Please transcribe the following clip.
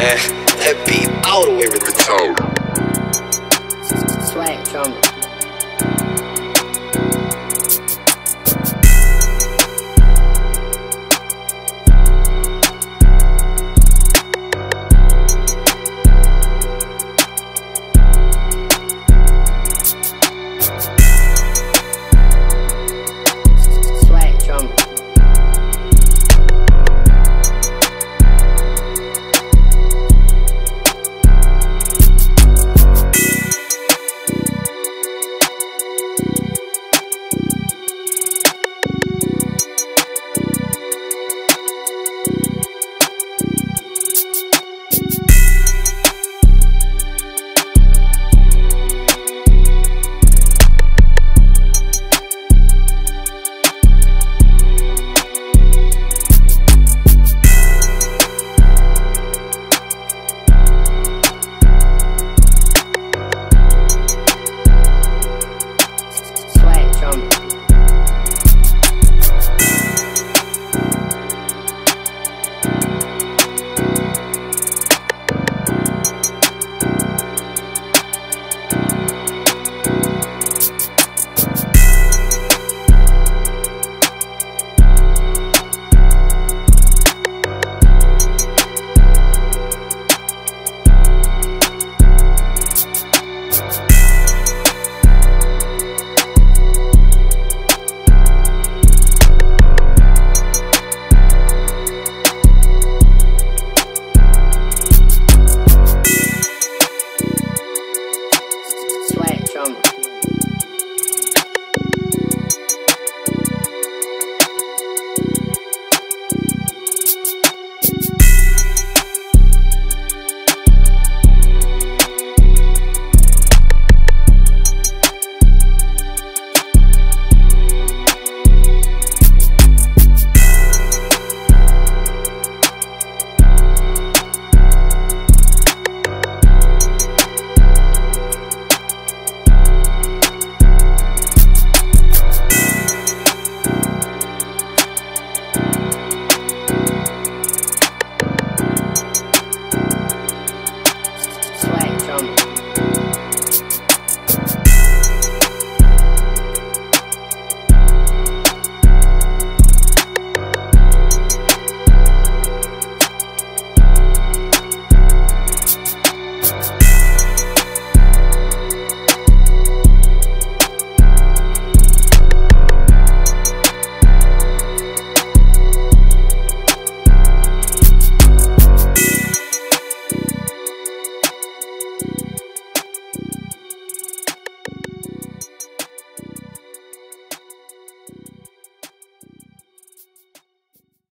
that. That beat all the way retarded. Swag, drama.